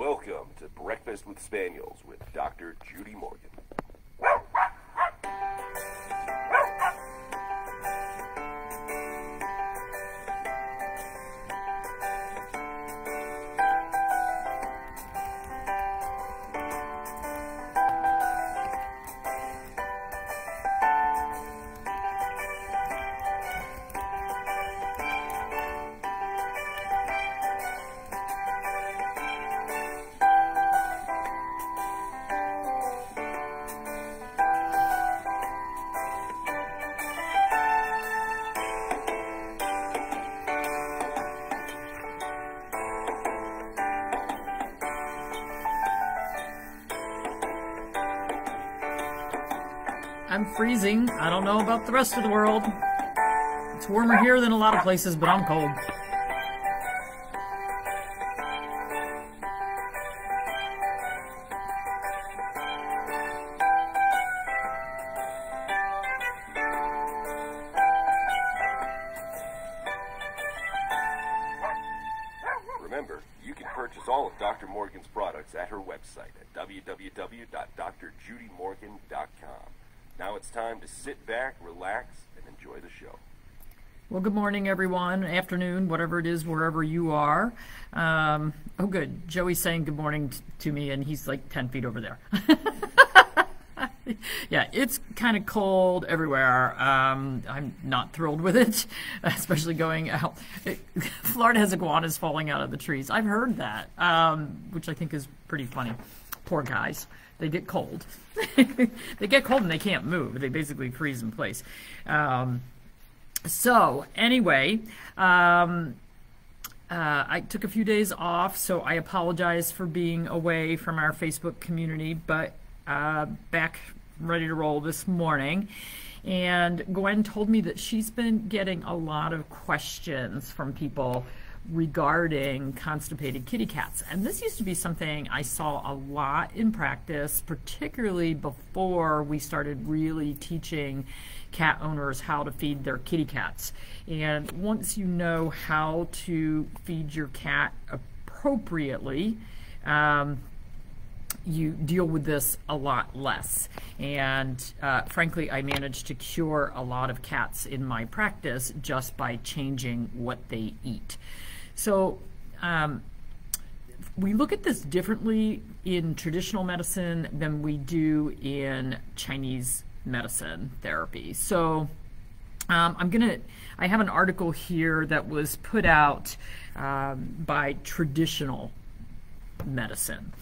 Welcome to Breakfast with Spaniels with Dr. Judy Morgan. I'm freezing. I don't know about the rest of the world. It's warmer here than a lot of places, but I'm cold. Remember, you can purchase all of Dr. Morgan's products at her website at www.drjudymorgan.com. Now it's time to sit back, relax, and enjoy the show. Well, good morning, everyone. Afternoon, whatever it is, wherever you are. Um, oh, good. Joey's saying good morning t- to me, and he's like 10 feet over there. yeah, it's kind of cold everywhere. Um, I'm not thrilled with it, especially going out. It, Florida has iguanas falling out of the trees. I've heard that, um, which I think is pretty funny. Poor guys. They get cold. they get cold and they can't move. They basically freeze in place. Um, so, anyway, um, uh, I took a few days off, so I apologize for being away from our Facebook community, but uh, back ready to roll this morning. And Gwen told me that she's been getting a lot of questions from people regarding constipated kitty cats. And this used to be something I saw a lot in practice, particularly before we started really teaching cat owners how to feed their kitty cats. And once you know how to feed your cat appropriately, um, you deal with this a lot less. And uh, frankly, I managed to cure a lot of cats in my practice just by changing what they eat. So, um, we look at this differently in traditional medicine than we do in Chinese medicine therapy. So, um, I'm gonna. I have an article here that was put out um, by traditional medicine,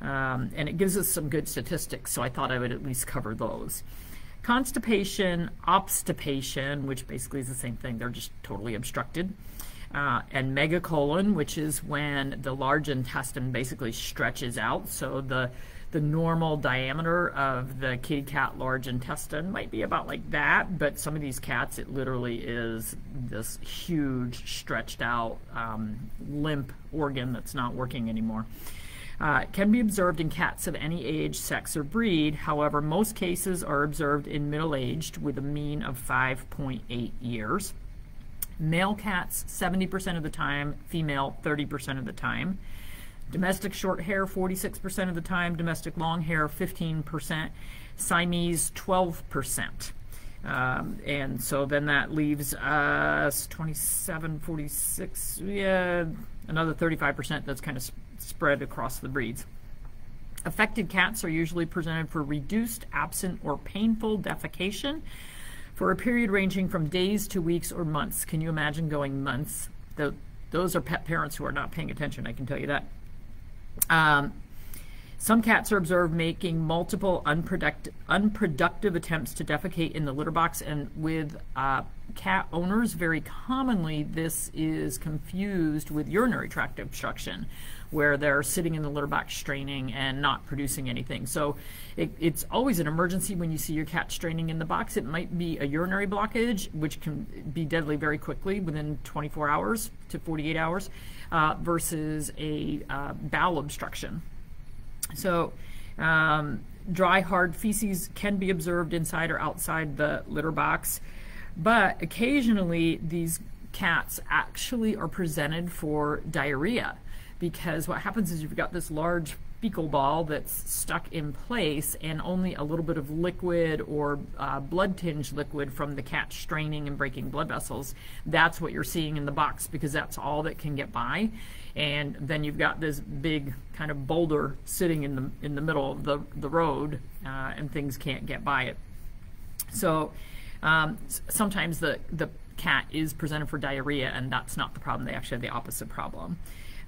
um, and it gives us some good statistics. So I thought I would at least cover those. Constipation, obstipation, which basically is the same thing. They're just totally obstructed. Uh, and megacolon, which is when the large intestine basically stretches out. So the the normal diameter of the kitty cat large intestine might be about like that, but some of these cats, it literally is this huge, stretched out, um, limp organ that's not working anymore. Uh, can be observed in cats of any age, sex, or breed. However, most cases are observed in middle aged with a mean of 5.8 years. Male cats 70% of the time, female 30% of the time. Domestic short hair 46% of the time, domestic long hair 15%, Siamese 12%. Um, and so then that leaves us 27, 46, yeah, another 35% that's kind of spread across the breeds. Affected cats are usually presented for reduced, absent, or painful defecation for a period ranging from days to weeks or months. Can you imagine going months? The, those are pet parents who are not paying attention, I can tell you that. Um, some cats are observed making multiple unproductive, unproductive attempts to defecate in the litter box, and with uh, cat owners, very commonly this is confused with urinary tract obstruction, where they're sitting in the litter box straining and not producing anything. So it, it's always an emergency when you see your cat straining in the box. It might be a urinary blockage, which can be deadly very quickly within 24 hours to 48 hours, uh, versus a uh, bowel obstruction. So, um, dry, hard feces can be observed inside or outside the litter box, but occasionally these cats actually are presented for diarrhea. because what happens is you've got this large fecal ball that's stuck in place and only a little bit of liquid or uh, blood tinged liquid from the cat straining and breaking blood vessels. That's what you're seeing in the box because that's all that can get by. And then you've got this big kind of boulder sitting in the in the middle of the, the road uh, and things can't get by it. So um, sometimes the, the cat is presented for diarrhea and that's not the problem. They actually have the opposite problem.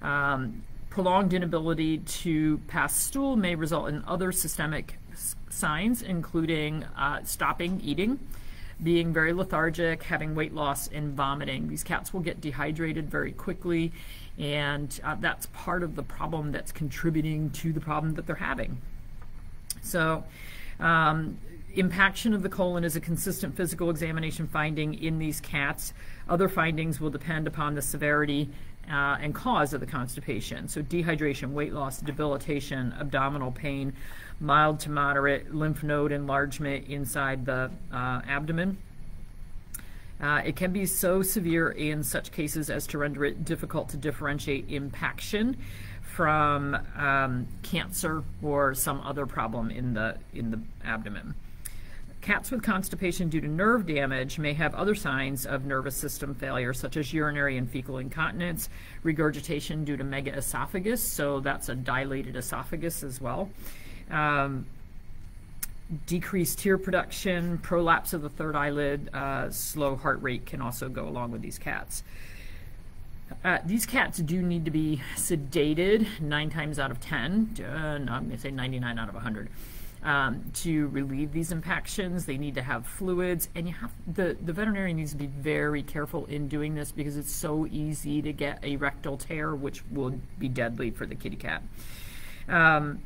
Um, prolonged inability to pass stool may result in other systemic signs, including uh, stopping eating, being very lethargic, having weight loss, and vomiting. These cats will get dehydrated very quickly, and uh, that's part of the problem that's contributing to the problem that they're having. So, um, impaction of the colon is a consistent physical examination finding in these cats. Other findings will depend upon the severity uh, and cause of the constipation. So dehydration, weight loss, debilitation, abdominal pain, mild to moderate lymph node enlargement inside the uh, abdomen. Uh, it can be so severe in such cases as to render it difficult to differentiate impaction from um, cancer or some other problem in the in the abdomen. Cats with constipation due to nerve damage may have other signs of nervous system failure, such as urinary and fecal incontinence, regurgitation due to megaesophagus, so that's a dilated esophagus as well. Um, decreased tear production, prolapse of the third eyelid, uh, slow heart rate can also go along with these cats. Uh, these cats do need to be sedated nine times out of ten. Uh, no, I'm going to say 99 out of 100 um, to relieve these impactions. They need to have fluids, and you have the the veterinarian needs to be very careful in doing this because it's so easy to get a rectal tear, which will be deadly for the kitty cat. Um,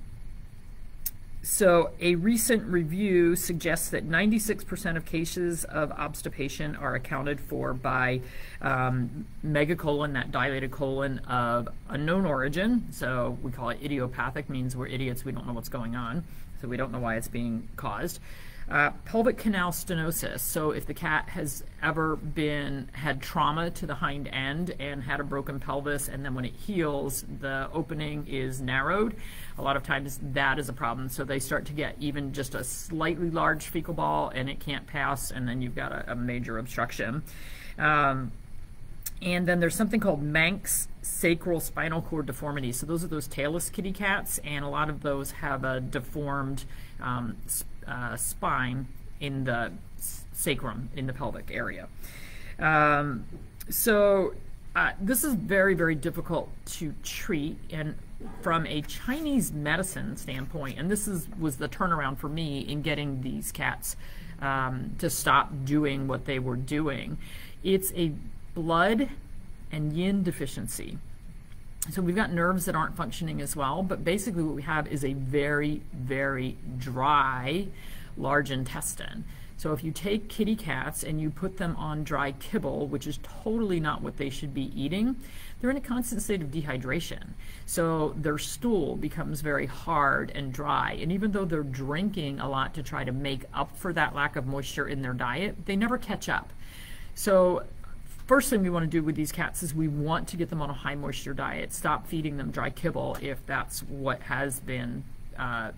so, a recent review suggests that 96% of cases of obstipation are accounted for by um, megacolon, that dilated colon of unknown origin. So, we call it idiopathic, means we're idiots, we don't know what's going on so we don't know why it's being caused. Uh, pelvic canal stenosis. So if the cat has ever been had trauma to the hind end and had a broken pelvis, and then when it heals, the opening is narrowed. A lot of times that is a problem. So they start to get even just a slightly large fecal ball, and it can't pass, and then you've got a, a major obstruction. Um, and then there's something called Manx sacral spinal cord deformity. So those are those tailless kitty cats, and a lot of those have a deformed um, uh, spine in the sacrum, in the pelvic area. Um, so uh, this is very, very difficult to treat, and from a Chinese medicine standpoint, and this is was the turnaround for me in getting these cats um, to stop doing what they were doing. It's a blood and yin deficiency. So we've got nerves that aren't functioning as well, but basically what we have is a very, very dry large intestine. So if you take kitty cats and you put them on dry kibble, which is totally not what they should be eating, they're in a constant state of dehydration. So their stool becomes very hard and dry. And even though they're drinking a lot to try to make up for that lack of moisture in their diet, they never catch up. So first thing we want to do with these cats is we want to get them on a high moisture diet. Stop feeding them dry kibble if that's what has been uh,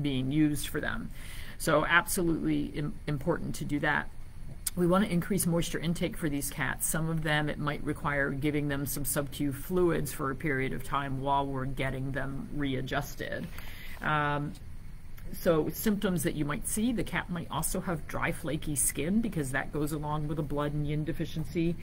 being used for them. So absolutely Im important to do that. We want to increase moisture intake for these cats. Some of them, it might require giving them some sub-Q fluids for a period of time while we're getting them readjusted. Um, so symptoms that you might see, the cat might also have dry flaky skin because that goes along with a blood and yin deficiency.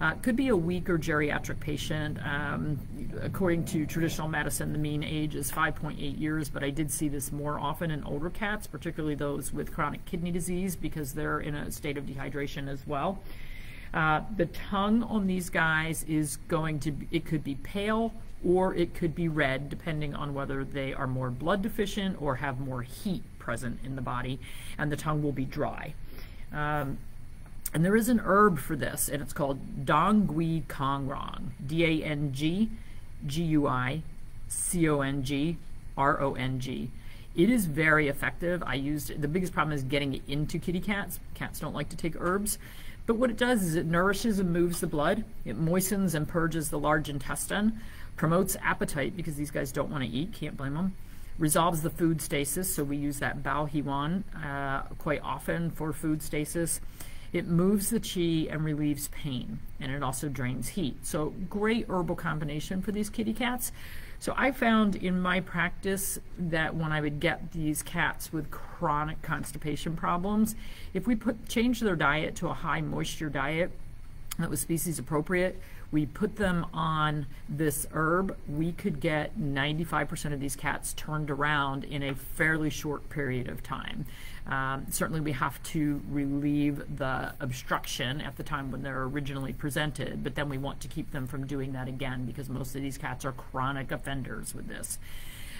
Uh, could be a weak or geriatric patient. Um, according to traditional medicine, the mean age is 5.8 years, but I did see this more often in older cats, particularly those with chronic kidney disease because they're in a state of dehydration as well. Uh, the tongue on these guys is going to, be, it could be pale or it could be red depending on whether they are more blood deficient or have more heat present in the body, and the tongue will be dry. Um, and there is an herb for this, and it's called Dang Gui Congrong, D A N G G U I C O N G R O N G. It is very effective. I used the biggest problem is getting it into kitty cats. Cats don't like to take herbs. But what it does is it nourishes and moves the blood. It moistens and purges the large intestine promotes appetite because these guys don't want to eat, can't blame them. Resolves the food stasis, so we use that Bao He Wan uh, quite often for food stasis. It moves the qi and relieves pain, and it also drains heat. So great herbal combination for these kitty cats. So I found in my practice that when I would get these cats with chronic constipation problems, if we put change their diet to a high moisture diet that was species appropriate, we put them on this herb, we could get 95% of these cats turned around in a fairly short period of time. Um, certainly, we have to relieve the obstruction at the time when they're originally presented, but then we want to keep them from doing that again because most of these cats are chronic offenders with this.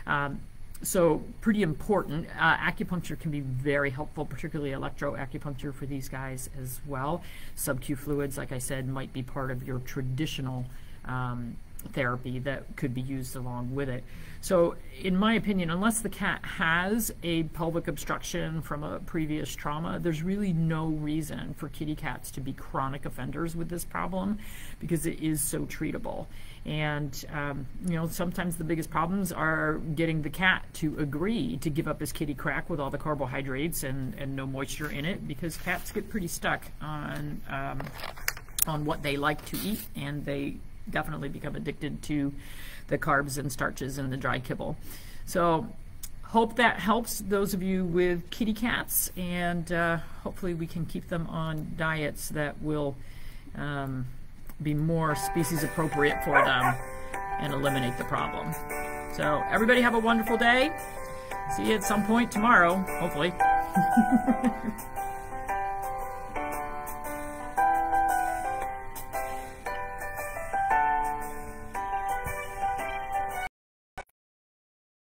Um, so pretty important. Uh, acupuncture can be very helpful, particularly electroacupuncture for these guys as well. Sub-Q fluids, like I said, might be part of your traditional um, therapy that could be used along with it. So, in my opinion, unless the cat has a pelvic obstruction from a previous trauma, there's really no reason for kitty cats to be chronic offenders with this problem because it is so treatable. And, um, you know, sometimes the biggest problems are getting the cat to agree to give up his kitty crack with all the carbohydrates and, and no moisture in it because cats get pretty stuck on, um, on what they like to eat and they definitely become addicted to the carbs and starches and the dry kibble. So hope that helps those of you with kitty cats and uh, hopefully we can keep them on diets that will um, be more species appropriate for them and eliminate the problem. So everybody have a wonderful day. See you at some point tomorrow, hopefully.